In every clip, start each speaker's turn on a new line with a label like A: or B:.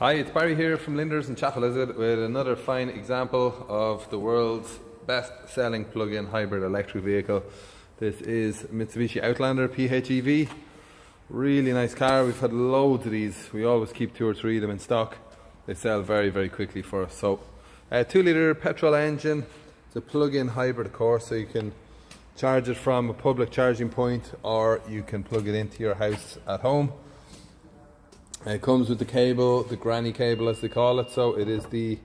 A: Hi, it's Barry here from Linders and Chapelizod with another fine example of the world's best selling plug-in hybrid electric vehicle. This is Mitsubishi Outlander PHEV. Really nice car. We've had loads of these. We always keep two or three of them in stock. They sell very, very quickly for us. So, a two litre petrol engine. It's a plug-in hybrid, of course, so you can charge it from a public charging point or you can plug it into your house at home. It comes with the cable, the granny cable as they call it, so it is the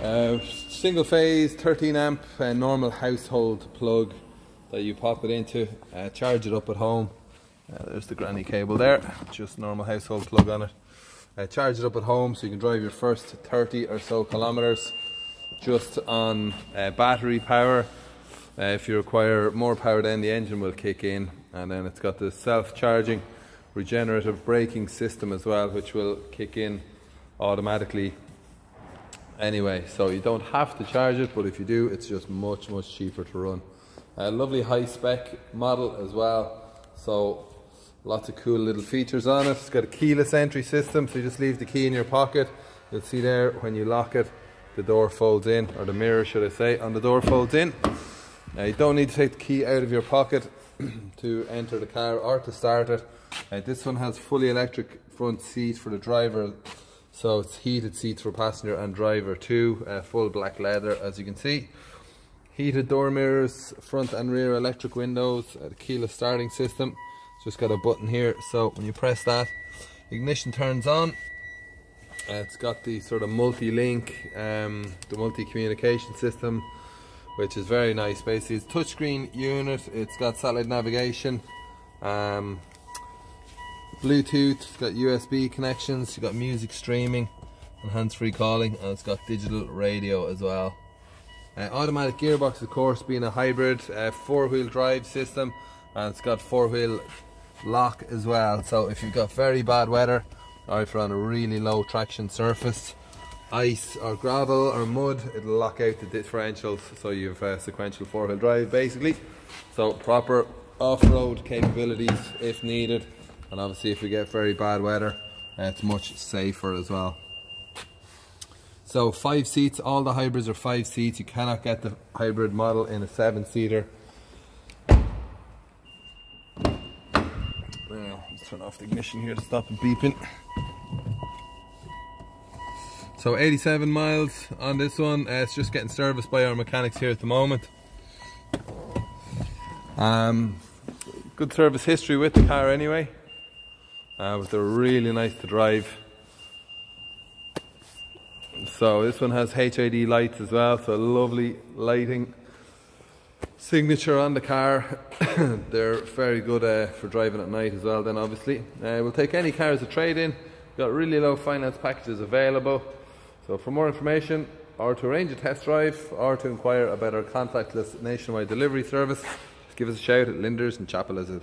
A: uh, single phase 13 amp uh, normal household plug that you pop it into, uh, charge it up at home. Uh, there's the granny cable there, just normal household plug on it. Uh, charge it up at home so you can drive your first 30 or so kilometers just on uh, battery power if you require more power then the engine will kick in and then it's got the self-charging regenerative braking system as well which will kick in automatically anyway. So you don't have to charge it but if you do it's just much much cheaper to run. A lovely high spec model as well. So lots of cool little features on it. It's got a keyless entry system so you just leave the key in your pocket. You'll see there when you lock it the door folds in or the mirror should I say on the door folds in. Now you don't need to take the key out of your pocket to enter the car or to start it. Uh, this one has fully electric front seat for the driver, so it's heated seats for passenger and driver too. Uh, full black leather as you can see. Heated door mirrors, front and rear electric windows, uh, keyless starting system. It's just got a button here, so when you press that, ignition turns on. Uh, it's got the sort of multi-link, um, the multi-communication system which is very nice. Basically, it's touchscreen unit. It's got satellite navigation, um, Bluetooth. It's got USB connections. You've got music streaming and hands-free calling, and it's got digital radio as well. Uh, automatic gearbox, of course, being a hybrid uh, four-wheel drive system, and it's got four-wheel lock as well. So if you've got very bad weather, or if you're on a really low traction surface, ice or gravel or mud, it'll lock out the differentials so you have a sequential four-wheel drive basically. So proper off-road capabilities if needed and obviously if we get very bad weather uh, it's much safer as well. So five seats, all the hybrids are five seats, you cannot get the hybrid model in a seven seater. Let's turn off the ignition here to stop it beeping. So 87 miles on this one. Uh, it's just getting serviced by our mechanics here at the moment. Um, good service history with the car anyway. Uh, but they're really nice to drive. So this one has HID lights as well, so a lovely lighting signature on the car. they're very good uh, for driving at night as well then obviously. Uh, we'll take any car as a trade-in. Got really low finance packages available. So for more information or to arrange a test drive or to inquire about our contactless nationwide delivery service, just give us a shout at Linders and Chapelizod.